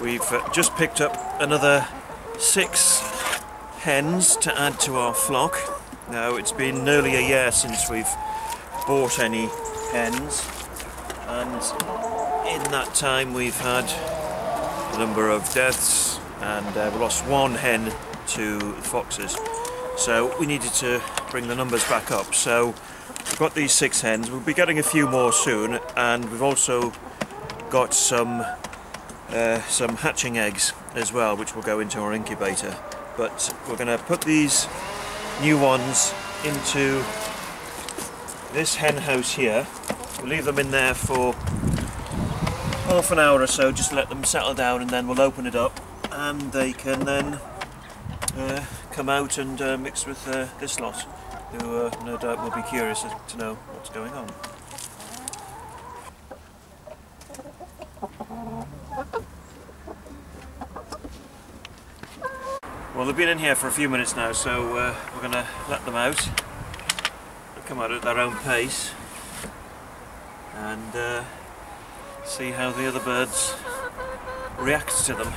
We've uh, just picked up another six hens to add to our flock. Now it's been nearly a year since we've bought any hens and in that time we've had a number of deaths and uh, we lost one hen to foxes. So we needed to bring the numbers back up. So we've got these six hens. We'll be getting a few more soon and we've also got some uh, some hatching eggs as well which will go into our incubator but we're going to put these new ones into this hen house here we'll leave them in there for half an hour or so just to let them settle down and then we'll open it up and they can then uh, come out and uh, mix with uh, this lot who uh, no doubt will be curious to know what's going on. Well they've been in here for a few minutes now so uh, we're going to let them out. They'll come out at their own pace and uh, see how the other birds react to them.